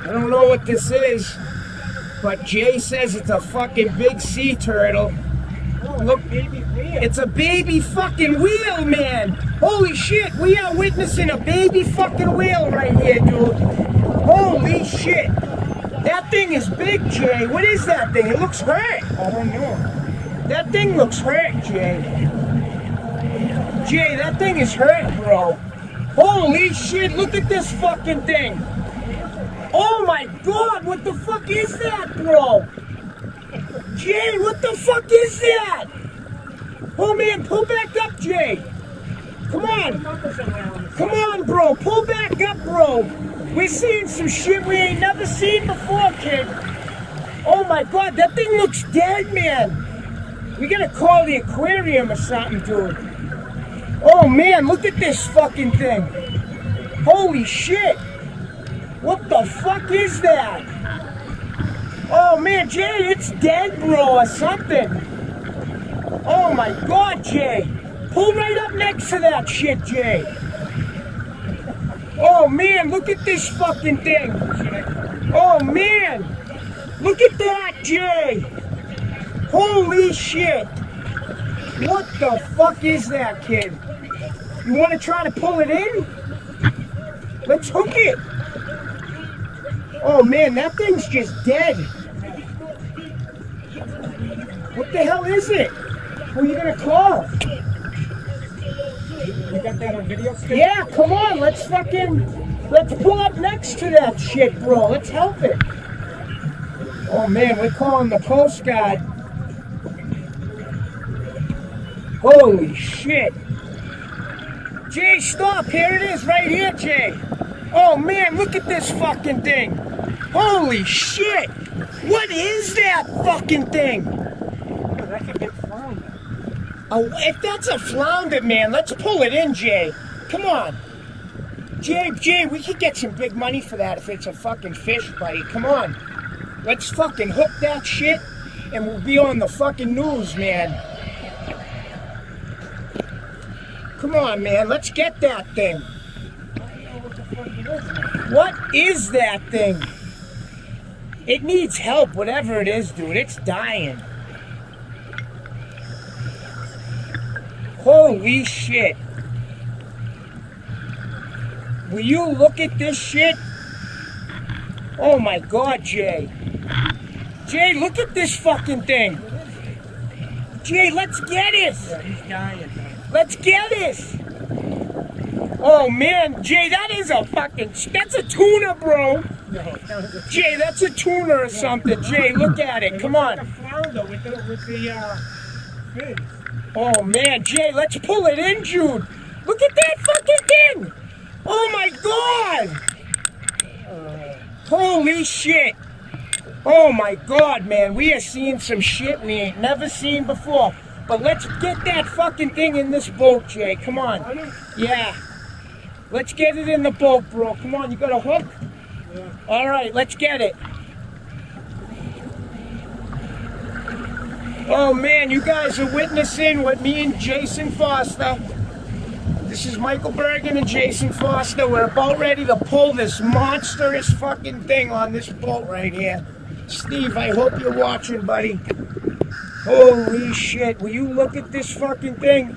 I don't know what this is, but Jay says it's a fucking big sea turtle. Look, it's a baby fucking whale, man. Holy shit, we are witnessing a baby fucking whale right here, dude. Holy shit. That thing is big, Jay. What is that thing? It looks hurt. I don't know. That thing looks hurt, Jay. Jay, that thing is hurt, bro. Holy shit, look at this fucking thing. Oh my god, what the fuck is that, bro? Jay, what the fuck is that? Oh man, pull back up, Jay. Come on. Come on, bro. Pull back up, bro. We're seeing some shit we ain't never seen before, kid. Oh my god, that thing looks dead, man. We gotta call the aquarium or something, dude. Oh man, look at this fucking thing. Holy shit. What the fuck is that? Oh man, Jay, it's dead, bro, or something. Oh my god, Jay. Pull right up next to that shit, Jay. Oh man, look at this fucking thing. Oh man. Look at that, Jay. Holy shit. What the fuck is that, kid? You want to try to pull it in? Let's hook it. Oh man, that thing's just dead. What the hell is it? Who are you gonna call? You got that on video still? Yeah, come on, let's fucking, let's pull up next to that shit, bro. Let's help it. Oh man, we're calling the Coast Guard. Holy shit. Jay, stop. Here it is, right here, Jay. Oh man, look at this fucking thing. Holy shit. What is that fucking thing? Get flounder. Oh, if that's a flounder, man, let's pull it in, Jay. Come on. Jay, Jay, we could get some big money for that if it's a fucking fish, buddy. Come on. Let's fucking hook that shit and we'll be on the fucking news, man. Come on, man. Let's get that thing. What is that thing? It needs help, whatever it is, dude. It's dying. Holy shit. Will you look at this shit? Oh my god, Jay. Jay, look at this fucking thing. Jay, let's get it. Yeah, he's dying. Let's get it. Oh man, Jay, that is a fucking, that's a tuna, bro. No, that was a Jay, that's a tuna or something. Jay, look at it. Come on. flounder with the, with the uh. Oh man, Jay, let's pull it in, Jude. Look at that fucking thing. Oh my god. Holy shit. Oh my god, man. We are seeing some shit we ain't never seen before. But let's get that fucking thing in this boat, Jay. Come on. Yeah. Let's get it in the boat, bro. Come on, you got a hook? All right, let's get it. Oh man, you guys are witnessing what me and Jason Foster. This is Michael Bergin and Jason Foster. We're about ready to pull this monstrous fucking thing on this boat right here. Steve, I hope you're watching, buddy. Holy shit, will you look at this fucking thing?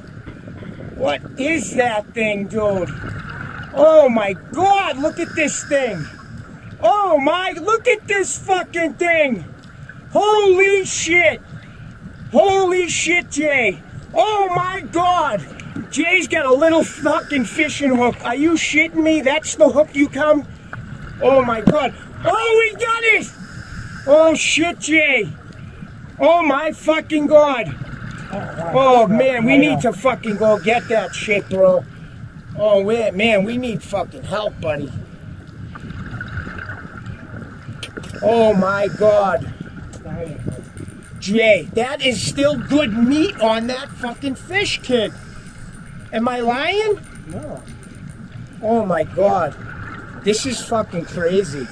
What is that thing, dude? Oh my god, look at this thing. Oh my, look at this fucking thing. Holy shit. Holy shit, Jay. Oh my god. Jay's got a little fucking fishing hook. Are you shitting me? That's the hook you come? Oh my god. Oh, we got it. Oh shit, Jay. Oh my fucking god. Oh man, we need to fucking go get that shit, bro. Oh man, man, we need fucking help, buddy. Oh my god. Jay, that is still good meat on that fucking fish, kid. Am I lying? No. Oh my god. This is fucking crazy.